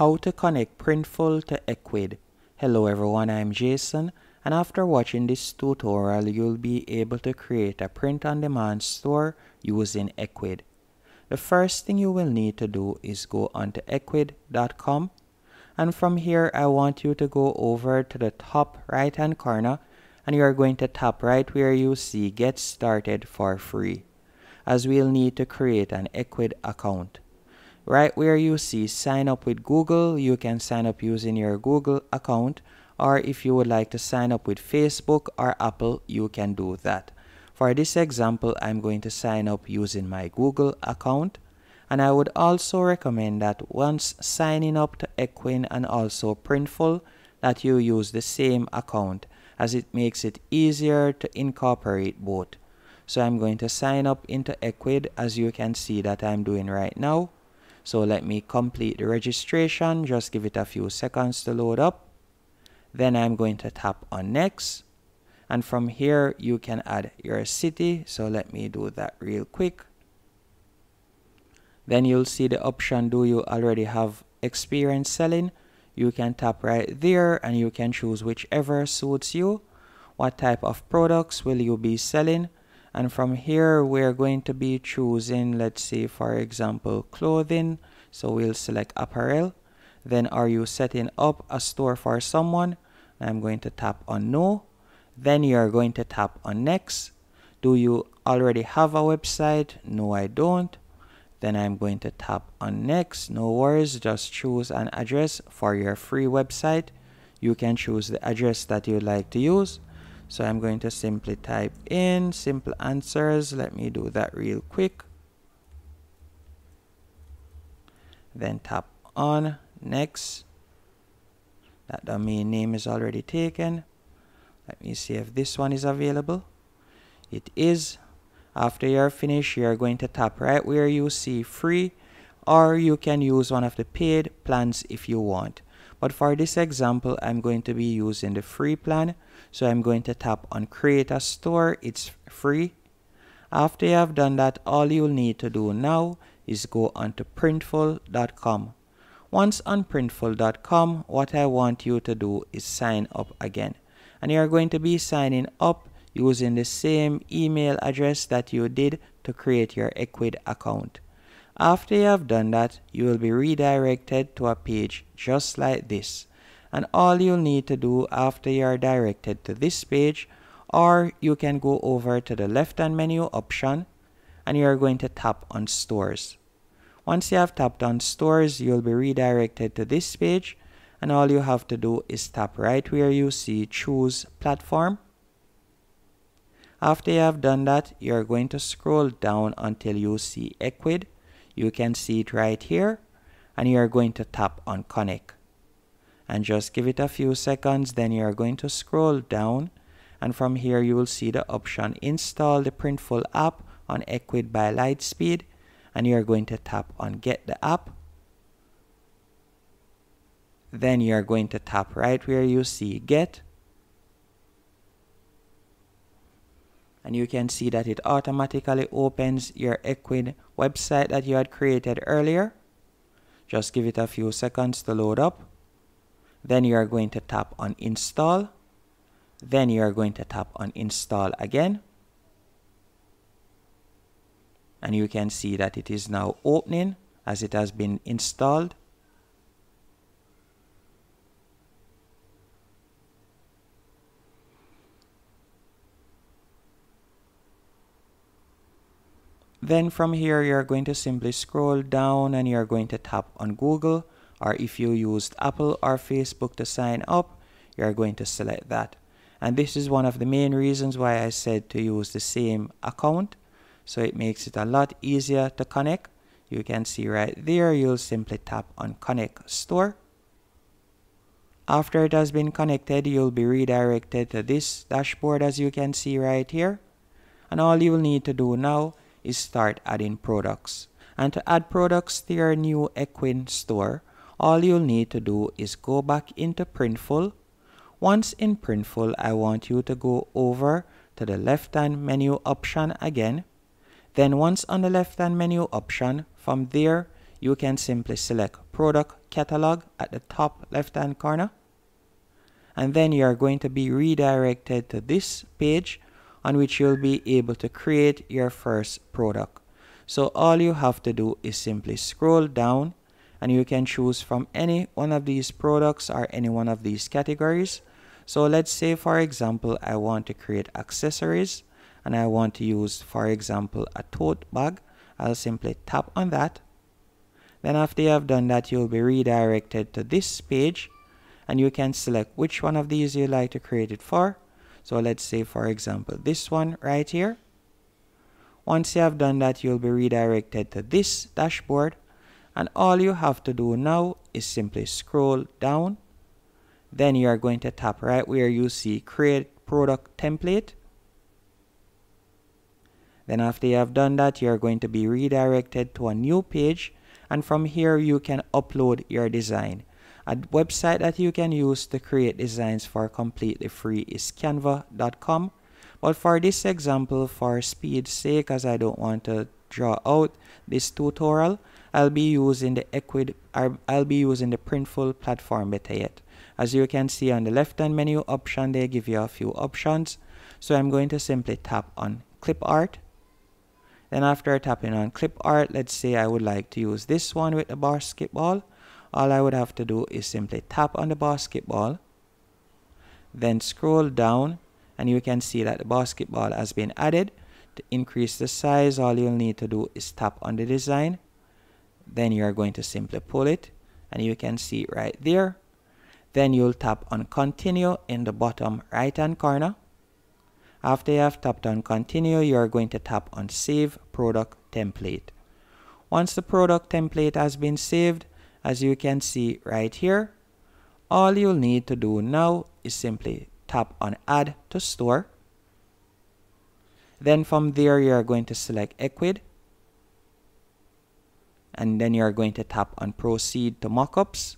How to connect Printful to Ecwid. Hello everyone, I'm Jason and after watching this tutorial you'll be able to create a print-on-demand store using Ecwid. The first thing you will need to do is go onto ecwid.com and from here I want you to go over to the top right hand corner and you are going to tap right where you see get started for free as we'll need to create an Ecwid account. Right where you see sign up with Google, you can sign up using your Google account or if you would like to sign up with Facebook or Apple, you can do that. For this example, I'm going to sign up using my Google account and I would also recommend that once signing up to Ecwid and also Printful that you use the same account as it makes it easier to incorporate both. So I'm going to sign up into Ecwid as you can see that I'm doing right now. So let me complete the registration. Just give it a few seconds to load up. Then I'm going to tap on next. And from here, you can add your city. So let me do that real quick. Then you'll see the option, do you already have experience selling? You can tap right there and you can choose whichever suits you. What type of products will you be selling? And from here we're going to be choosing let's say for example clothing. So we'll select apparel. Then are you setting up a store for someone? I'm going to tap on no. Then you're going to tap on next. Do you already have a website? No I don't. Then I'm going to tap on next. No worries just choose an address for your free website. You can choose the address that you'd like to use so I'm going to simply type in simple answers. Let me do that real quick. Then tap on next. That domain name is already taken. Let me see if this one is available. It is. After you're finished, you're going to tap right where you see free or you can use one of the paid plans if you want. But for this example, I'm going to be using the free plan. So I'm going to tap on create a store. It's free. After you have done that, all you'll need to do now is go onto printful.com. Once on printful.com, what I want you to do is sign up again. And you're going to be signing up using the same email address that you did to create your Ecwid account. After you have done that, you will be redirected to a page just like this. And all you'll need to do after you are directed to this page, or you can go over to the left hand menu option and you are going to tap on stores. Once you have tapped on stores, you'll be redirected to this page and all you have to do is tap right where you see choose platform. After you have done that, you're going to scroll down until you see Ecwid you can see it right here and you're going to tap on connect. And just give it a few seconds then you're going to scroll down and from here you will see the option install the printful app on Ecwid by Lightspeed and you're going to tap on get the app. Then you're going to tap right where you see get and you can see that it automatically opens your Ecwid website that you had created earlier. Just give it a few seconds to load up. Then you are going to tap on install. Then you are going to tap on install again. And you can see that it is now opening as it has been installed. Then from here, you're going to simply scroll down and you're going to tap on Google or if you used Apple or Facebook to sign up, you're going to select that. And this is one of the main reasons why I said to use the same account. So it makes it a lot easier to connect. You can see right there, you'll simply tap on connect store. After it has been connected, you'll be redirected to this dashboard as you can see right here. And all you'll need to do now is start adding products. And to add products to your new Ecwid store, all you'll need to do is go back into Printful. Once in Printful, I want you to go over to the left-hand menu option again. Then once on the left-hand menu option, from there, you can simply select product catalog at the top left hand corner and then you are going to be redirected to this page on which you'll be able to create your first product. So all you have to do is simply scroll down and you can choose from any one of these products or any one of these categories. So let's say for example I want to create accessories and I want to use for example a tote bag. I'll simply tap on that. Then after you have done that you'll be redirected to this page and you can select which one of these you like to create it for. So let's say for example this one right here. Once you have done that you'll be redirected to this dashboard. And all you have to do now is simply scroll down. Then you are going to tap right where you see create product template. Then after you have done that you are going to be redirected to a new page. And from here you can upload your design a website that you can use to create designs for completely free is canva.com. But for this example, for speed's sake, as I don't want to draw out this tutorial, I'll be using the Ecwid, I'll be using the Printful platform better yet. As you can see on the left hand menu option, they give you a few options. So I'm going to simply tap on clip art. Then after tapping on clip art, let's say I would like to use this one with the basketball all I would have to do is simply tap on the basketball then scroll down and you can see that the basketball has been added. To increase the size all you'll need to do is tap on the design. Then you are going to simply pull it and you can see right there. Then you'll tap on continue in the bottom right hand corner. After you have tapped on continue you are going to tap on save product template. Once the product template has been saved as you can see right here. All you'll need to do now is simply tap on add to store. Then from there you are going to select Ecwid. and then you are going to tap on proceed to mockups.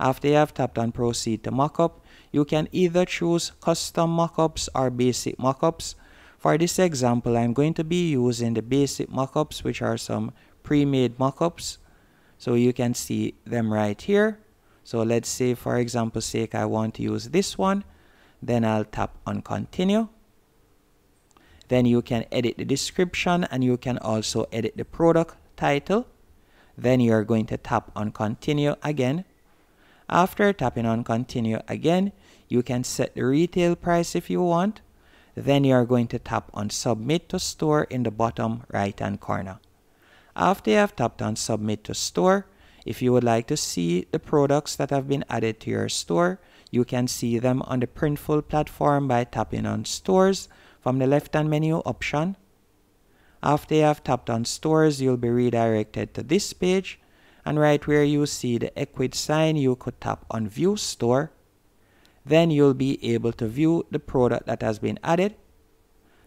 After you have tapped on proceed to mockup you can either choose custom mockups or basic mockups. For this example I'm going to be using the basic mockups which are some pre-made mockups. So you can see them right here. So let's say for example sake I want to use this one. Then I'll tap on continue. Then you can edit the description and you can also edit the product title. Then you're going to tap on continue again. After tapping on continue again you can set the retail price if you want. Then you are going to tap on submit to store in the bottom right hand corner after you have tapped on submit to store, if you would like to see the products that have been added to your store, you can see them on the Printful platform by tapping on stores from the left hand menu option. After you have tapped on stores, you'll be redirected to this page and right where you see the Ecwid sign, you could tap on view store. Then you'll be able to view the product that has been added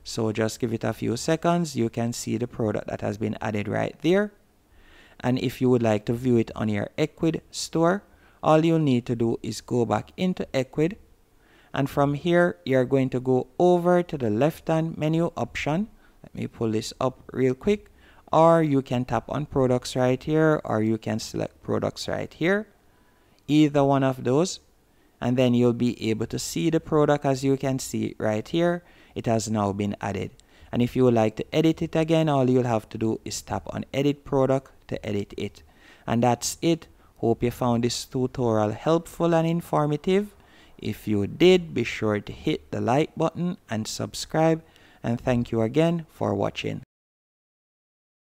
so just give it a few seconds. You can see the product that has been added right there. And if you would like to view it on your Ecwid store, all you need to do is go back into Ecwid. And from here, you're going to go over to the left-hand menu option. Let me pull this up real quick. Or you can tap on products right here, or you can select products right here. Either one of those. And then you'll be able to see the product as you can see right here it has now been added. And if you would like to edit it again, all you'll have to do is tap on edit product to edit it. And that's it. Hope you found this tutorial helpful and informative. If you did, be sure to hit the like button and subscribe. And thank you again for watching.